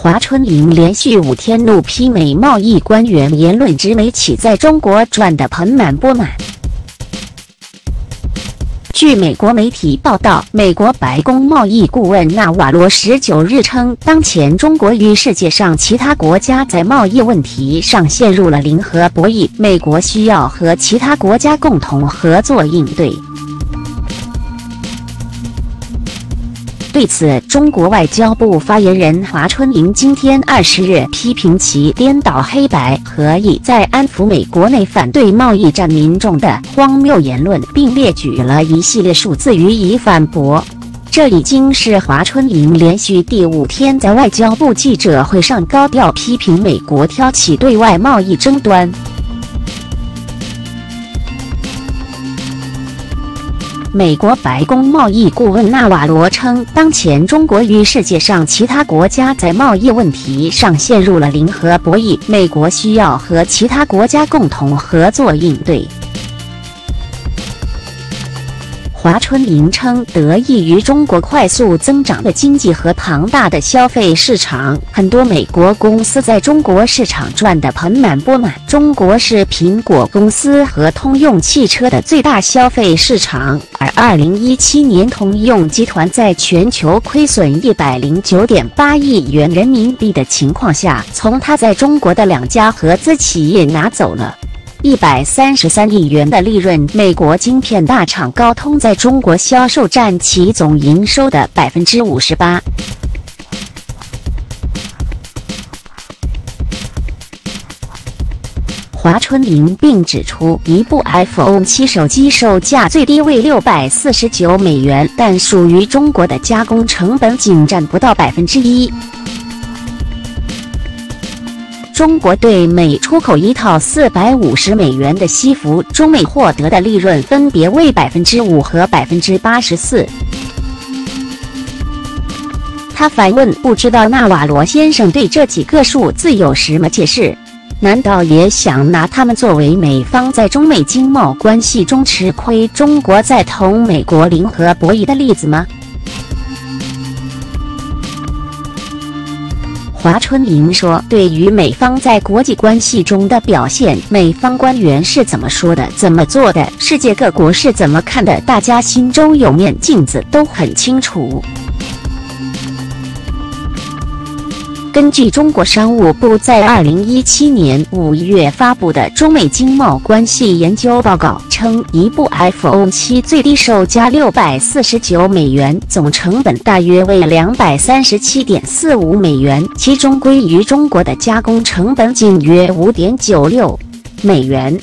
华春莹连续五天怒批美贸易官员言论，指美企在中国赚得盆满钵满。据美国媒体报道，美国白宫贸易顾问纳瓦罗十九日称，当前中国与世界上其他国家在贸易问题上陷入了零和博弈，美国需要和其他国家共同合作应对。对此，中国外交部发言人华春莹今天二十日批评其颠倒黑白和意在安抚美国内反对贸易战民众的荒谬言论，并列举了一系列数字予以反驳。这已经是华春莹连续第五天在外交部记者会上高调批评美国挑起对外贸易争端。美国白宫贸易顾问纳瓦罗称，当前中国与世界上其他国家在贸易问题上陷入了零和博弈，美国需要和其他国家共同合作应对。华春莹称，得益于中国快速增长的经济和庞大的消费市场，很多美国公司在中国市场赚得盆满钵满。中国是苹果公司和通用汽车的最大消费市场，而2017年通用集团在全球亏损109.8亿元人民币的情况下，从他在中国的两家合资企业拿走了。一百三十三亿元的利润，美国晶片大厂高通在中国销售占其总营收的百分之五十八。华春莹并指出，一部 iPhone 七手机售价最低为六百四十九美元，但属于中国的加工成本仅占不到百分之一。中国对美出口一套四百五十美元的西服，中美获得的利润分别为百分之五和百分之八十四。他反问：“不知道纳瓦罗先生对这几个数字有什么解释？难道也想拿他们作为美方在中美经贸关系中吃亏，中国在同美国零和博弈的例子吗？”华春莹说：“对于美方在国际关系中的表现，美方官员是怎么说的、怎么做的，世界各国是怎么看的，大家心中有面镜子，都很清楚。”根据中国商务部在二零一七年五月发布的中美经贸关系研究报告称，一部 iPhone 七最低售价六百四十九美元，总成本大约为两百三十七点四五美元，其中归于中国的加工成本仅约五点九六美元。